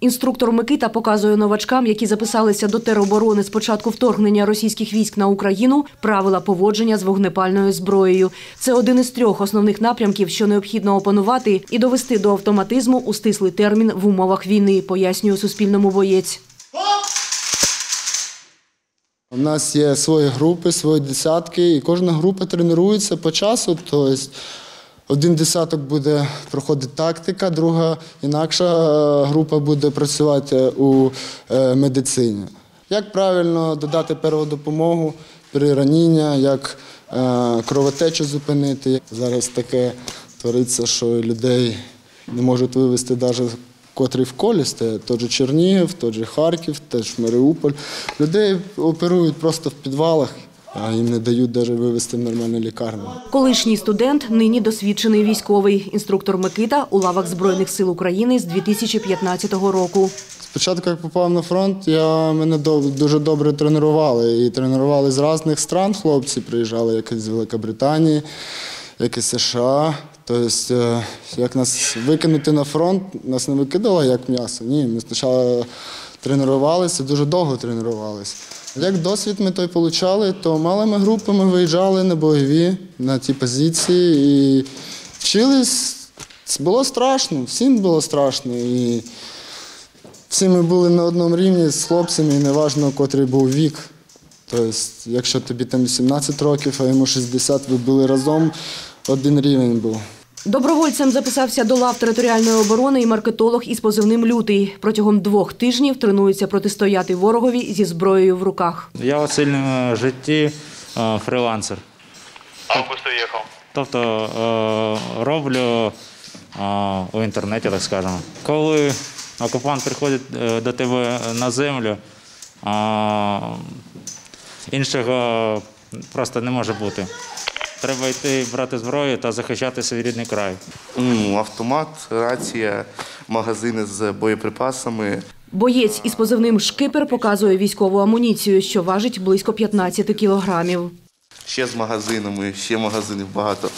Інструктор Микита показує новачкам, які записалися до тероборони з початку вторгнення російських військ на Україну, правила поводження з вогнепальною зброєю. Це один із трьох основних напрямків, що необхідно опанувати і довести до автоматизму у стислий термін в умовах війни, пояснює Суспільному боєць. У нас є свої групи, свої десятки, і кожна група тренується по часу. Тобто один десяток буде проходити тактика, друга інакша е, група буде працювати у е, медицині. Як правильно додати перву допомогу при ранінні, як е, кровотечу зупинити. Зараз таке твориться, що людей не можуть вивезти навіть котрий в колі стоять, тот же Чернігів, тот же Харків, теж Маріуполь. Людей оперують просто в підвалах, а їм не дають навіть вивезти в нормальну лікарню. Колишній студент, нині досвідчений військовий. Інструктор Микита у лавах Збройних сил України з 2015 року. Спочатку, як попав на фронт, я, мене дуже добре тренували. І тренували з різних стран. Хлопці приїжджали якось з Великобританії, як із США. Тобто, е, як нас викинути на фронт, нас не викидало як м'ясо. Ні, ми спочатку тренувалися, дуже довго тренувалися. Як досвід ми той отримали, то малими групами виїжджали на бойові, на ті позиції і вчились. Було страшно, всім було страшно. І всі ми були на одному рівні з хлопцями, і неважно, котрий був вік. Тобто, якщо тобі там 18 років, а йому 60, ви були разом, один рівень був. Добровольцем записався до лав територіальної оборони і маркетолог із позивним Лютий. Протягом двох тижнів тренується протистояти ворогові зі зброєю в руках. Я у цивільному житті е, фрилансер. Август уехал. Тобто е, роблю е, у інтернеті, так скажемо. Коли окупант приходить до тебе на землю, іншого просто не може бути. Треба йти брати зброю та захищати свій рідний край. Ну, автомат, рація, магазини з боєприпасами. Боєць із позивним Шкипер показує військову амуніцію, що важить близько 15 кілограмів. Ще з магазинами, ще магазинів багато.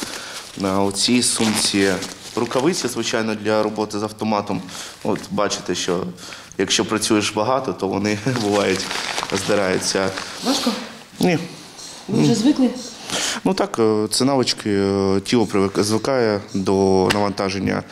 На оцій сумці рукавиці, звичайно, для роботи з автоматом. От бачите, що якщо працюєш багато, то вони бувають, здираються. Важко? Ні. Ви вже звикли? Ну так, е, це навички, е, тіло звикає до навантаження,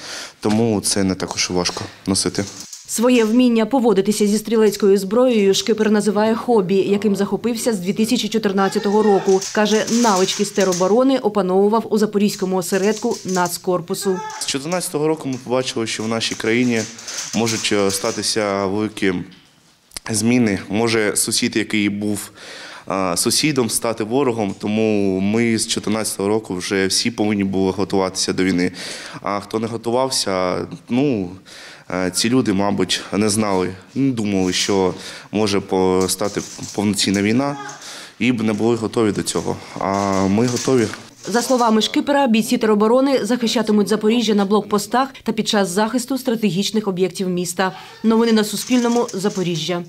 тому це не так уж і важко носити. Своє вміння поводитися зі стрілецькою зброєю Шкипер називає хобі, яким захопився з 2014 року. Каже, навички з тероборони опановував у запорізькому осередку Нацкорпусу. З 2014 року ми побачили, що в нашій країні можуть е, статися великі зміни. Може сусід, який був сусідом, стати ворогом. Тому ми з 2014 року вже всі повинні були готуватися до війни. А хто не готувався, ну е, ці люди, мабуть, не знали, не думали, що може постати повноцінна війна, і б не були готові до цього. А ми готові. За словами Шкипера, бійці тероборони захищатимуть Запоріжжя на блокпостах та під час захисту стратегічних об'єктів міста. Новини на Суспільному. Запоріжжя.